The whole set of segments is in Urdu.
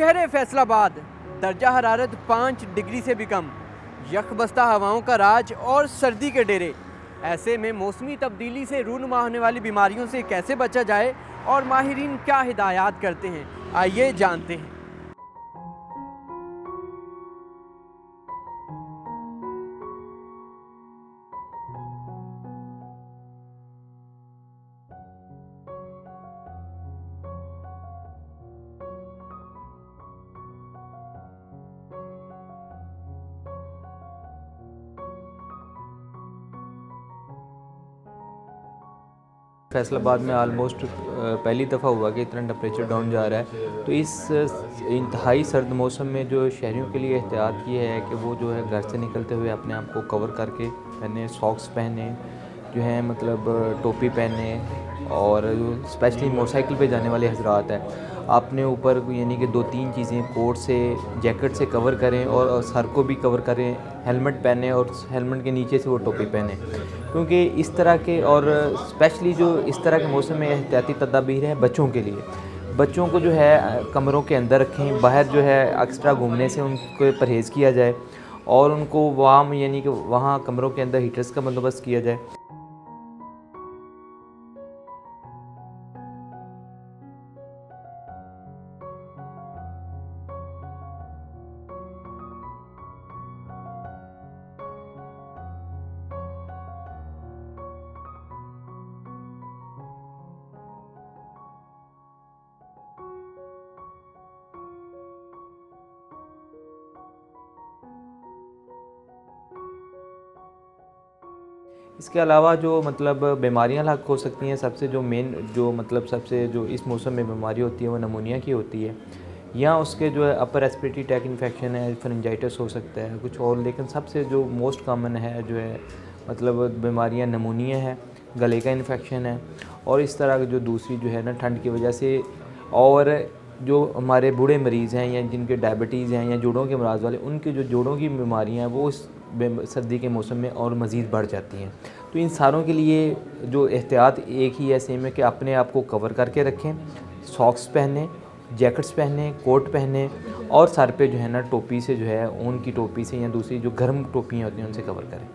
شہر فیصل آباد درجہ حرارت پانچ ڈگری سے بھی کم یک بستہ ہواؤں کا راج اور سردی کے ڈیرے۔ ایسے میں موسمی تبدیلی سے رونما ہونے والی بیماریوں سے کیسے بچا جائے اور ماہرین کیا ہدایات کرتے ہیں؟ آئیے جانتے ہیں۔ فیصل آباد میں آلموسٹ پہلی دفعہ ہوا کہ اتنا ٹمپریچر ڈاؤن جا رہا ہے۔ تو اس انتہائی سرد موسم میں جو شہریوں کے لیے احتیاط یہ ہے کہ وہ جو ہے گھر سے نکلتے ہوئے اپنے آپ کو کور کر کے پہنے ساکس پہنے، جو ہیں مطلب ٹوپی پہنے اور اسپیشلی موٹر سائیکل پہ جانے والے حضرات ہیں۔ اپنے اوپر یعنی کہ دو تین چیزیں، کوٹ سے، جیکٹ سے کور کریں اور سر کو بھی کور کریں ہیلمٹ پہنیں اور ہیلمٹ کے نیچے سے وہ ٹوپی پہنیں۔ کیونکہ اس طرح کے اور اسپیشلی جو اس طرح کے موسم میں احتیاطی تدابیر ہیں بچوں کے لیے۔ بچوں کو جو ہے کمروں کے اندر رکھیں، باہر جو ہے ایکسٹرا گھومنے سے ان کو پرہیز کیا جائے اور ان کو وام یعنی کہ وہاں کمروں کے اندر ہیٹرز کا بندوبست کیا جائے۔ اس کے علاوہ جو مطلب بیماریاں لاحق ہو سکتی ہیں، سب سے جو مین جو مطلب سب سے جو اس موسم میں بیماری ہوتی ہے، وہ نمونیا کی ہوتی ہے۔ یا اس کے جو ہے اپر ایسپریٹی ٹیک انفیکشن ہے فرنجائٹس ہو سکتا ہے، کچھ اور۔ لیکن سب سے جو موسٹ کامن ہے، جو ہے مطلب بیماریاں، نمونیا ہے، گلے کا انفیکشن ہے۔ اور اس طرح جو دوسری جو ہے نا، ٹھنڈ کی وجہ سے اور جو ہمارے بوڑھے مریض ہیں یا جن کے ڈائبٹیز ہیں یا جوڑوں کے امراض والے، ان کے جو جوڑوں کی بیماریاں ہیں، وہ اس سردی کے موسم میں اور مزید بڑھ جاتی ہیں۔ تو ان ساروں کے لیے جو احتیاط ایک ہی ہے سیم ہے کہ اپنے آپ کو کور کر کے رکھیں ساکس پہنیں جیکٹس پہنیں کوٹ پہنیں اور سر پہ جو ہے نا ٹوپی سے جو ہے، اون کی ٹوپی سے یا دوسری جو گرم ٹوپیاں ہوتی ہیں، ان سے کور کریں۔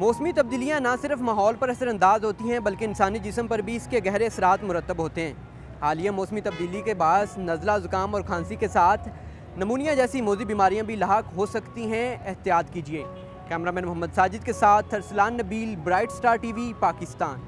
موسمی تبدیلیاں نہ صرف ماحول پر اثر انداز ہوتی ہیں، بلکہ انسانی جسم پر بھی اس کے گہرے اثرات مرتب ہوتے ہیں۔ حالیہ موسمی تبدیلی کے باعث نزلہ زکام اور کھانسی کے ساتھ نمونیا جیسی موزی بیماریاں بھی لاحق ہو سکتی ہیں۔ احتیاط کیجیے کیمرہ مین محمد ساجد کے ساتھ Arsalan Nabeel, Bright Star TV, Pakistan.